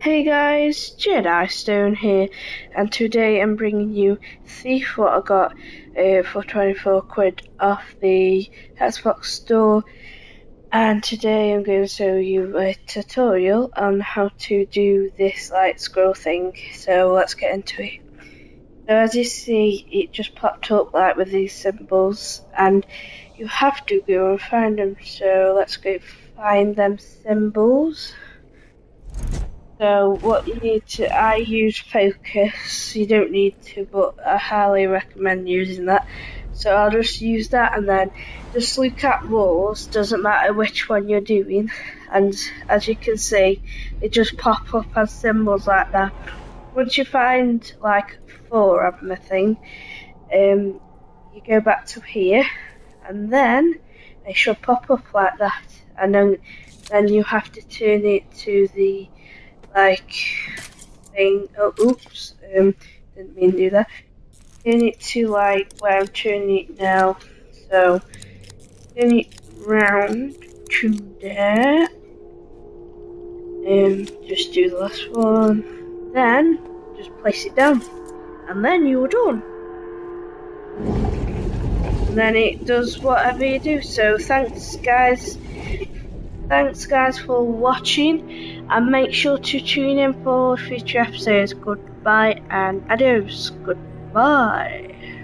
guys, Jedi Stone here, and today I'm bringing you Thief what I got uh, for 24 quid off the Xbox store. And today I'm going to show you a tutorial on how to do this light scroll thing. So let's get into it. So as you see, it just popped up like with these symbols, and you have to go and find them. So let's go find them symbols. So what you need to, I use focus, you don't need to, but I highly recommend using that. So I'll just use that and then just look at walls, doesn't matter which one you're doing. And as you can see, it just pop up as symbols like that. Once you find like four of them, I think, um, you go back to here and then they should pop up like that. And then, then you have to turn it to the like thing. Oh, oops, um, didn't mean to do that. Turn it to like where I'm turning it now. So turn it round to there. And um, just do the last one. Then just place it down, and then you're done. And then it does whatever you do. So thanks, guys. Thanks, guys, for watching and make sure to tune in for future episodes. Goodbye and adios. Goodbye.